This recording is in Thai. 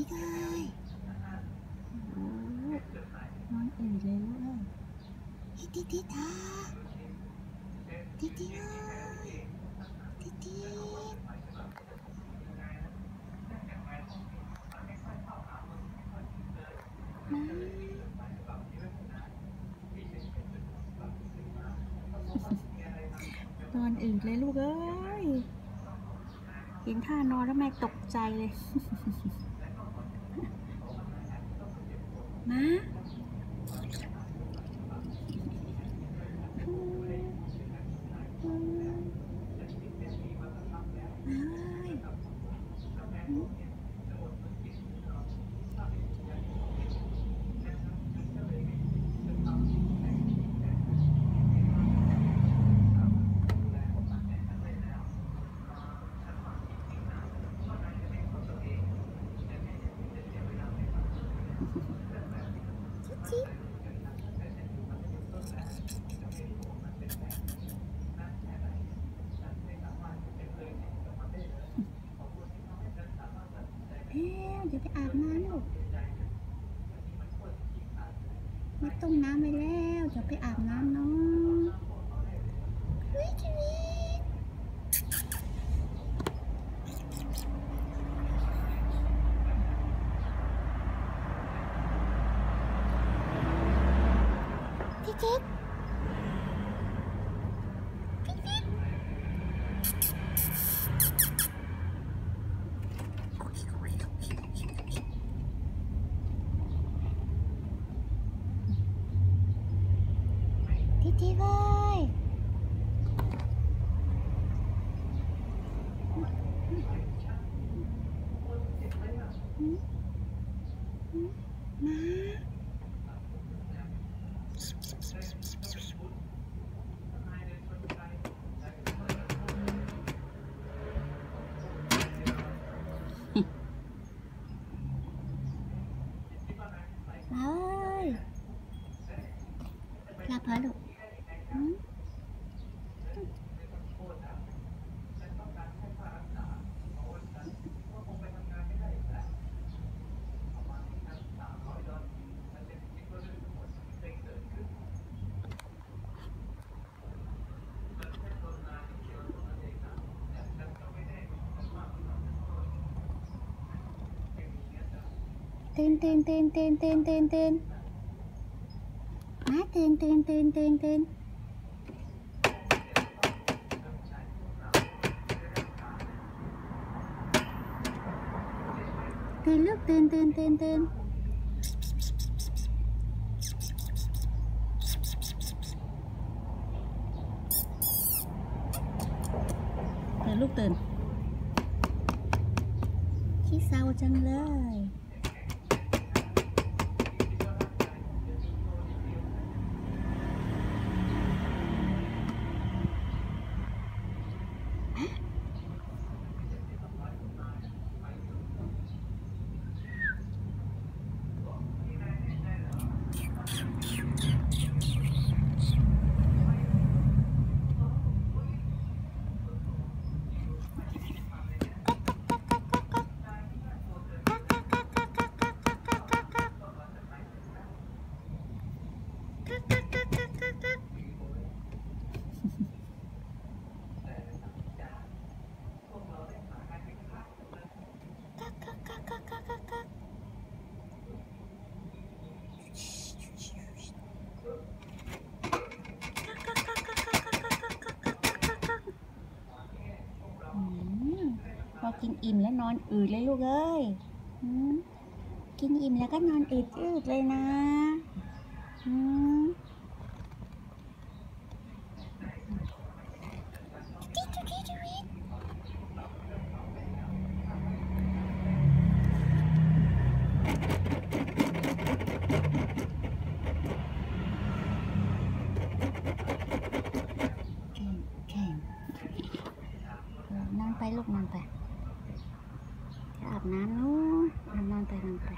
ยโอ้นอนอื่นเลยลูกเอ้ยเฮ้ยติดติดอะติดติดเลยติดติดนอนอื่นเลยลูกเอ้ยเห็นท่านอนแล้วแม่ตกใจเลย มาจิ๊บเอ๊ะ เดี๋ยวไปอาบน้ำลูกไม่ต้มน้ำไปแล้วเดี๋ยวไปอาบน้ำเนาะเฮ้ยชีวิตจิ๊บพี่จิ๊บ พี่จิ๊บเอ้ยหืม หืมมามาเอ้ยหลับเหรอลูกหืมตื่นตื่นตื่นตื่นตื่นตื่นตื่นมาตื่นตื่นตื่นตื่นตื่น ตื่นลูกตื่นตื่นตื่นตื่นตื่นลูกตื่นขี้เศร้าจังเลย อกินอิ่มแล้วนอนอืดเลยลูกเอ้ยกินอิ่มแล้วก็นอนอืดอืดเลยนะนั่งไปลูกนั่งไป อาบน้ำนู้นนอนไปนอนไป